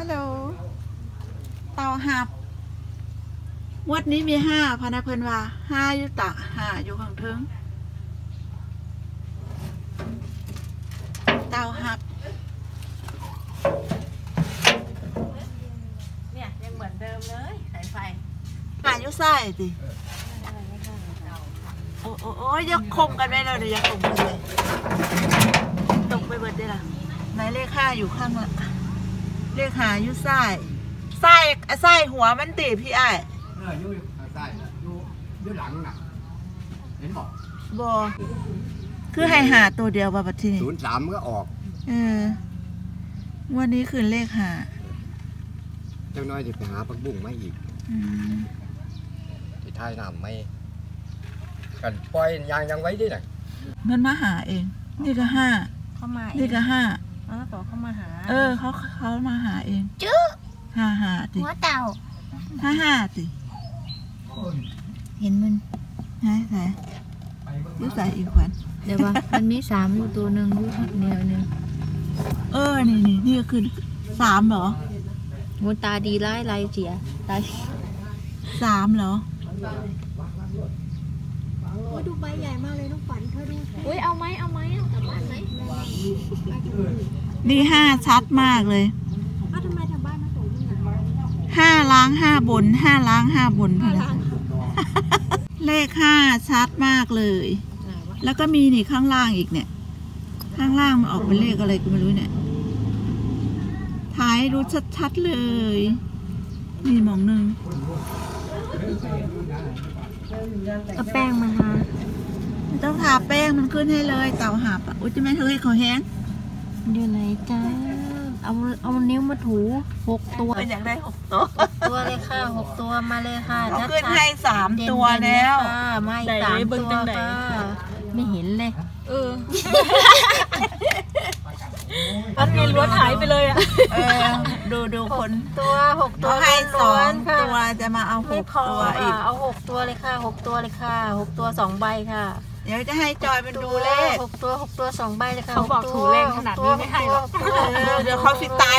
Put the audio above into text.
ฮัลโหลเต่าหับงวดนี้มีห้าพะนะเพิ่นว่าห้าอยู่ตะห้าอยู่ข้างเทิงเต่าหับเนี่ยยังเหมือนเดิมเลยสายไฟหาอยู่ไส้ติโอ้โอ้โอ้ยอย่าคมกันไปเลยเดี๋ยวอย่าคมกันเลยตกไปเบิดได้ละไหนเลขห้าอยู่ข้างละ เลขหาอยู่ไส้ไส้ไส้หัวมันตีพี่ไอ้ายเอออยู่ทางใต้น่ะอยู่อยู่หลังน่ะเห็นบอกบอคือให้หาตัวเดียวบ่บัดทีนี้ศูนย์สามก็ออกเออวันนี้คือเลขหาเจ้าน้อยจะไปหาผักบุ้งมาอีกอืมที่ท้ายน้ำไม่กันปล่อยยางยังไว้ด้วยน่ะมันมาหาเอง นี่ก็ห้าเข้ามานี่ก็ห้า เออต่อเข้ามาหาเออเขาเขามาหาเองจื้อห้าหาติหัวเต่าห้าห้าติเห็นมันไหนไหนยูใส่อีกขวัญเดี๋ยวว่ามันมีสามอยู่ตัวหนึ่งอยู่แนวหนึงเออนี่นี่นี่ก็คือสามเหรอหัวตาดีไล่ไล่เสียไล่สามเหรอดูใบใหญ่มากเลยน้องฝันเธอดูอุ้ยเอาไหมเอาไหมเอากลับบ้านไหม นี่ห้าชัดมากเลยอ้าวทำไมทางบ้านมาส่งที่ไหนห้าล้างห้าบนห้าล้างห้าบนพอนะเลขห้าชัดมากเลย ไหนวะแล้วก็มีนี่ข้างล่างอีกเนี่ย ข้างล่างมันออกเป็นเลขอะไรก็ไม่รู้เนี่ยถ่ายให้รู้ชัดๆเลย นี่มองหนึ่งเอาแป้งมาทาไม่ต้องทาแป้งมันขึ้นให้เลย เต่าหับอะ อุ้ยจะไม่เฮ้ยเขาแห้ง อยู่ไหนจ้า เอาเอานิ้วมาถูหกตัวเป็นอย่างได้หกตัวตัวเลยค่ะหกตัวมาเลยค่ะเขาชัดๆขึ้นให้สามเด่นๆตัวแล้วค่ะไม่สามตัวค่ะไม่เห็นเลยเออมันมีล้วนหายไปเลยอะเออดูดูคนตัวหกตัวเขาให้สองค่ะตัวจะมาเอาหไม่กพอตัวอีกค่ะเอาหกตัวเลยค่ะหกตัวเลยค่ะหกตัวสองใบค่ะ เดี๋ยวจะให้จอยเป็นดูเลขหกตัวหกตัวสองใบเลยค่ะเขาบอกหถูกเลขขนาดนี้ไม่ให้หรอกกตัวเออเดี๋ยวเขาสิตาย